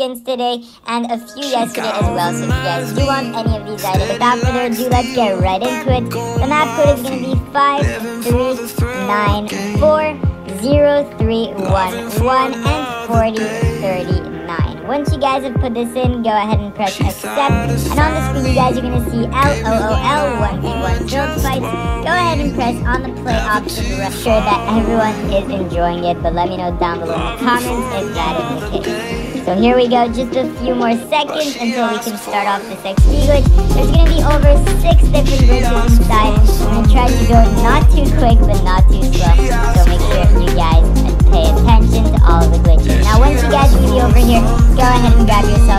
skins today and a few yesterday as well. So if you guys do want any of these items, without further ado, let's get right into it. The map code is going to be 53940311 and 4039. Once you guys have put this in, go ahead and press accept. And on the screen, you guys are going to see LOOL1v1 build fights. Go ahead and press on the play option to ensure that everyone is enjoying it. But let me know down below in the comments if that is the case. So here we go, just a few more seconds until we can start off this XP glitch. There's gonna be over six different glitches inside. I'm gonna try to go not too quick, but not too slow. So make sure you guys pay attention to all of the glitches. Now once you guys be over here, go ahead and grab yourself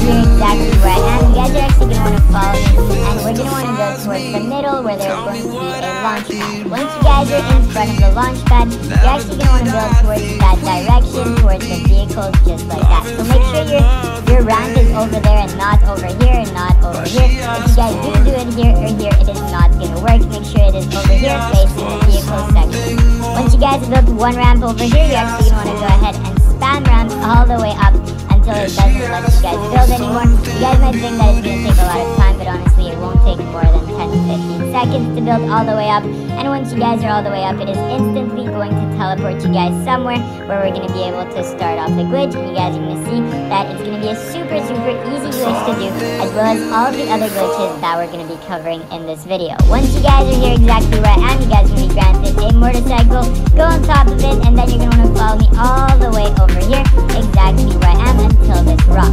You're exactly I am, you guys are actually going to want to follow me. And we're going to want to go towards the middle where there's going to be a launch pad. Once you guys are in front of the launch pad, you're actually going to want to go towards that direction, towards the vehicles, just like that. So make sure your, your ramp is over there and not over here and not over here. If you guys do do it here or here, it is not going to work. Make sure it is over here facing the vehicle section. Once you guys build one ramp over here, you're actually going to want to go ahead and spam ramps all the way up until it doesn't let you guys build anymore. You guys might think that it's going to take a lot of time, but honestly it won't take more than 10 to 15 seconds to build all the way up. And once you guys are all the way up, it is instantly going to teleport you guys somewhere where we're going to be able to start off the glitch. And you guys are going to see that it's going to be a super, super easy glitch to do, as well as all of the other glitches that we're going to be covering in this video. Once you guys are here exactly where I am, you guys are going to be granted a motorcycle. Go on top of it, and then you're going to want to follow me all the way over here, exactly where I am until this rock.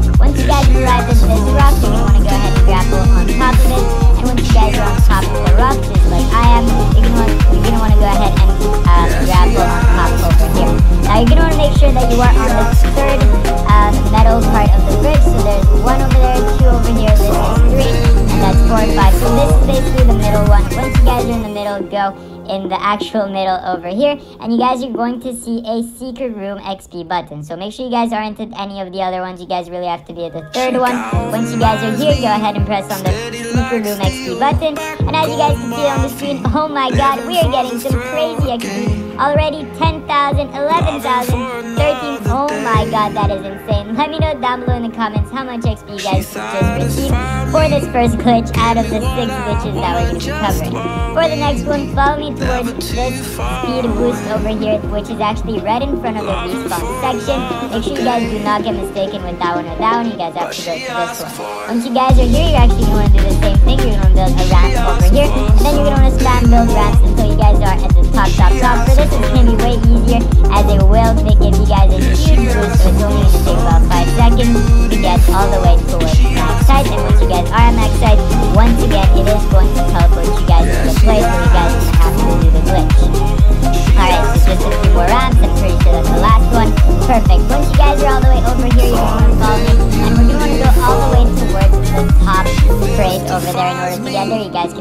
In the actual middle over here. And you guys are going to see a secret room XP button. So make sure you guys aren't at any of the other ones. You guys really have to be at the third one. once you guys are here go ahead and press on the secret room XP button. And as you guys can see on the screen oh my god we are getting some crazy XP already 10,000 11,000 13 oh my god that is insane let me know down below in the comments how much XP you guys just received for this first glitch out of the six glitches that we're going to be covering for the next one follow me towards this speed boost over here, which is actually right in front of the respawn section. Make sure you guys do not get mistaken with that one or that one. You guys have to go to this one. Once you guys are here, you're actually going to do the same thing. You're going to build a ramp over here, and then you're going to want to spam build ramps until you guys are at the top, top, top. For this, it's going to be way easier, as it will give you guys a huge boost, so it's only going to take about 5 seconds to get all the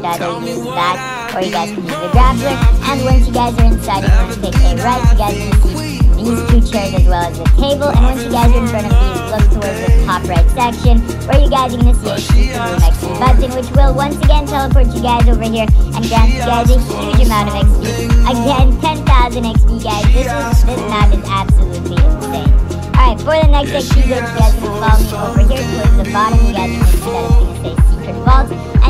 guys either use that or you guys can use the grappler. And once you guys are inside, you're going to take a right. You guys can see these two chairs as well as the table. And once you guys are in front of these, look towards the top right section where you guys are going to see a room XP button, which will once again teleport you guys over here and grant you guys a huge amount of XP. Again, 10,000 XP, guys. This is this map is absolutely insane. Alright, for the next XP glitch, you guys can follow me over here towards the bottom. You guys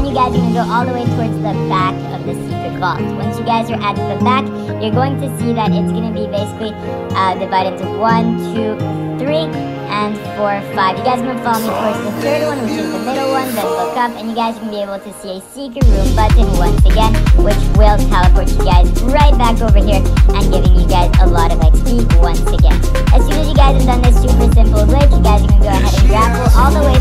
you guys are going to go all the way towards the back of the secret vault. Once you guys are at the back, you're going to see that it's going to be basically uh, divided into one, two, three, and four, five. You guys are going to follow me towards the third one, which is the middle one, then look up, and you guys are going to be able to see a secret room button once again, which will teleport you guys right back over here and giving you guys a lot of XP once again. As soon as you guys have done this super simple glitch, you guys are going to go ahead and grapple all the way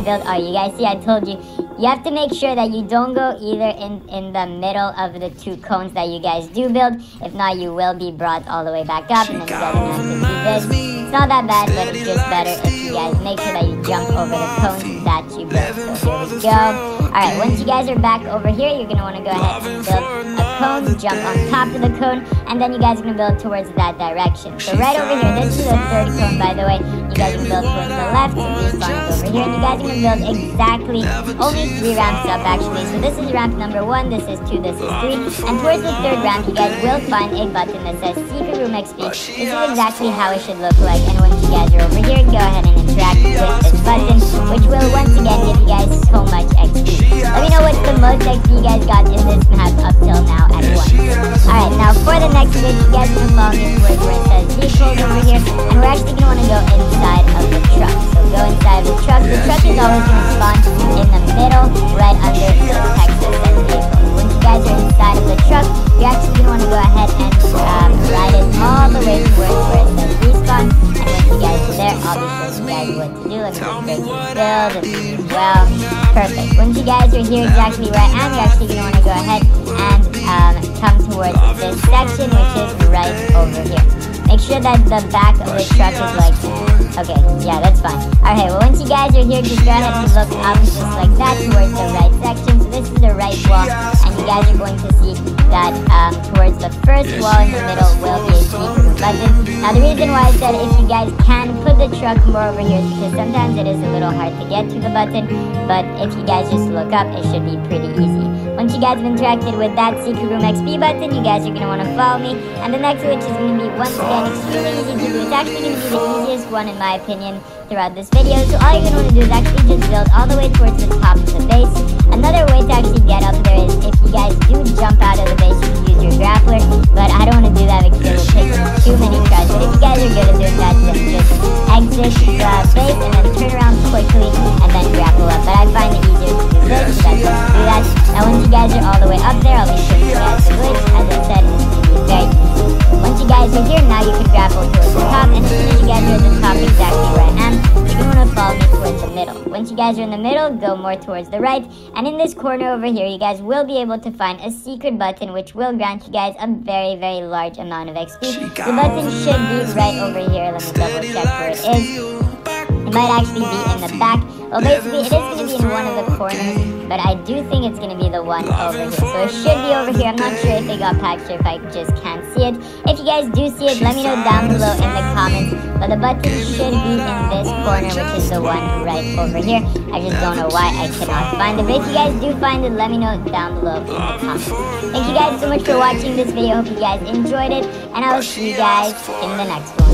and build. Oh, you guys see, I told you, You have to make sure that you don't go either in, in the middle of the two cones that you guys do build. If not, you will be brought all the way back up and then you guys have to do this. It's not that bad, but it's just better you guys make sure that you jump over the cones that you built. So here we go. Alright, once you guys are back over here, you're going to want to go ahead and build a cone, jump on top of the cone, and then you guys are going to build towards that direction. So right over here, this is the third cone, by the way. You guys to build towards the left, so respawn is over here, and you guys are going to build exactly only three ramps up, actually. So this is ramp number one, this is two, this is three, and towards the third ramp, you guys will find a button that says Secret Room XP. This is exactly how it should look like, and once guys are over here, go ahead and interact with this button, which will once again give you guys so much XP. Let me know what's the most XP you guys got in this map up till now at once. Alright, now for the next bit, you guys can follow me where it says vehicles over here, and we're actually going to want to go inside of the truck. So go inside of the truck. The truck is always going to spawn in the middle, right under the text that says vehicles. Once you guys are inside of the truck, you're actually going to want to go ahead and um, ride it all the way towards where it says guys what to do. Let me just break this well. Perfect. Once you guys are here exactly where I am, you're actually going to want to go ahead and um, come towards this section, which is right over here. Make sure that the back of the truck is like, okay, yeah, that's fine. Alright, well, once you guys are here, just go ahead and look up just like that towards the right section. So this is the right wall, and you guys are going to see that um, towards the first wall in the middle will be a secret button. Now, the reason why I said if you guys can put the truck more over here is because sometimes it is a little hard to get to the button, but if you guys just look up, it should be pretty easy. Once you guys have interacted with that Secret Room XP button, you guys are going to want to follow me. And the next which is going to be, once again, extremely easy to do. It's actually going to be the easiest one, in my opinion, throughout this video. So all you're going to want to do is actually just build all the way towards the top of the base. Another way to actually get up there is if you guys do jump out of the base, you can use your grappler. But I don't want to do that because it will take too many tries. But if you guys are good at doing guys are in the middle, go more towards the right. And in this corner over here, you guys will be able to find a secret button which will grant you guys a very, very large amount of XP. The button should be right over here. Let me double check where it is. It might actually be in the back. Well, basically, it is going to be in one of the corners, but I do think it's going to be the one over here. So it should be over here. I'm not sure if it got packed or if I just can't see it. If you guys do see it, let me know down below in the comments. The button should be in this corner, which is the one right over here. I just don't know why I cannot find it. But if you guys do find it, let me know down below in the comments. Thank you guys so much for watching this video. Hope you guys enjoyed it, and I will see you guys in the next one.